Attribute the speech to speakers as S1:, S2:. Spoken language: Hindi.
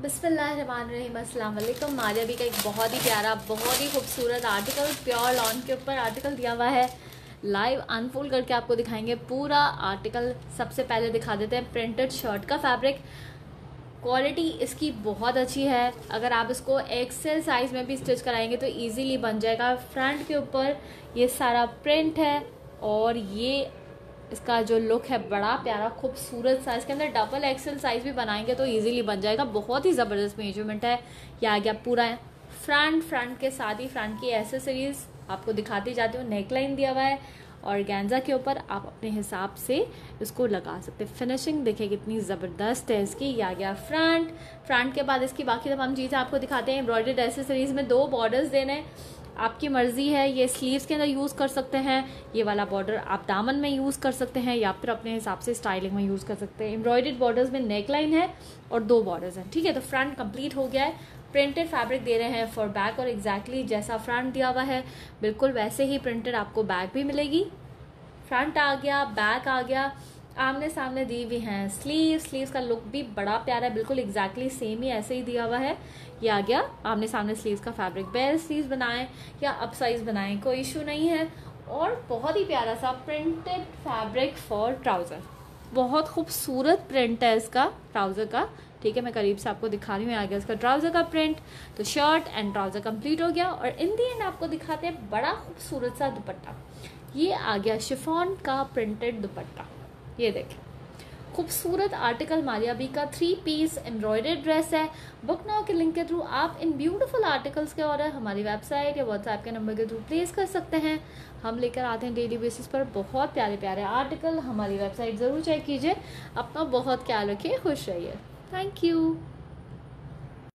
S1: अस्सलाम वालेकुम मारिया भी का एक बहुत ही प्यारा, बहुत ही खूबसूरत आर्टिकल प्योर लॉन के ऊपर आर्टिकल दिया हुआ है। लाइव अनफोल्ड करके आपको दिखाएँगे पूरा आर्टिकल सबसे पहले दिखा देते हैं प्रिंटेड शर्ट का फैब्रिक क्वालिटी इसकी बहुत अच्छी है। अगर आप इसको एक्सेल साइज़ में भी स्टिच कराएँगे तो इजीली बन जाएगा। फ्रंट के ऊपर ये सारा प्रिंट है और ये इसका जो लुक है, बड़ा प्यारा, खूबसूरत सा इसके अंदर डबल एक्सल साइज़ भी बनाएँगे तो इजीली बन जाएगा। बहुत ही ज़बरदस्त मेज़रमेंट है। ये आ गया पूरा फ्रंट फ्रंट के साथ ही फ्रंट की एसेसरीज आपको दिखाती जाती हूँ। नेकलाइन दिया हुआ है और गेंजा के ऊपर आप अपने हिसाब से इसको लगा सकते हैं। फिनिशिंग देखिए कितनी ज़बरदस्त है इसकी। या गया फ्रंट फ्रंट के बाद इसकी बाकी तमाम चीज़ें आपको दिखाते हैं। एम्ब्रॉयडर्ड एसेसरीज में दो बॉर्डर्स देने आपकी मर्ज़ी है, ये स्लीव्स के अंदर यूज़ कर सकते हैं, ये वाला बॉर्डर आप दामन में यूज़ कर सकते हैं या फिर अपने हिसाब से स्टाइलिंग में यूज़ कर सकते हैं। एम्ब्रॉयडेड बॉर्डर्स में नेक लाइन है और दो बॉर्डर्स हैं, ठीक है? तो फ्रंट कंप्लीट हो गया है। प्रिंटेड फैब्रिक दे रहे हैं फॉर बैक और एग्जैक्टली exactly जैसा फ्रंट दिया हुआ है, बिल्कुल वैसे ही प्रिंटेड आपको बैक भी मिलेगी। फ्रंट आ गया बैक आ गया आमने सामने दी हुई हैं। स्लीव स्लीव्स का लुक भी बड़ा प्यारा है, बिल्कुल एग्जैक्टली सेम ही ऐसे ही दिया हुआ है। ये आ गया आमने सामने स्लीव्स का फैब्रिक बेल स्लीव्स बनाएँ या अप साइज़ बनाएँ, कोई इशू नहीं है। और बहुत ही प्यारा सा प्रिंटेड फैब्रिक फॉर ट्राउज़र बहुत खूबसूरत प्रिंट है इसका ट्राउज़र का। ठीक है, मैं करीब से आपको दिखा रही हूँ आ गया इसका ट्राउज़र का प्रिंट तो शर्ट एंड ट्राउज़र कंप्लीट हो गया और इन दी एंड आपको दिखाते हैं बड़ा खूबसूरत सा दुपट्टा। ये आ गया शिफॉन का प्रिंटेड दुपट्टा। ये देखें। खूबसूरत आर्टिकल मालियाबी का थ्री पीस एम्ब्रॉयडर्ड ड्रेस है। बुक नाउ के लिंक के थ्रू आप इन ब्यूटीफुल आर्टिकल्स के ऑर्डर हमारी वेबसाइट या व्हाट्सएप के नंबर के थ्रू प्लेस कर सकते हैं। हम लेकर आते हैं डेली बेसिस पर। बहुत प्यारे प्यारे आर्टिकल हमारी वेबसाइट ज़रूर चेक कीजिए। अपना बहुत ख्याल रखिए, खुश रहिए। Thank you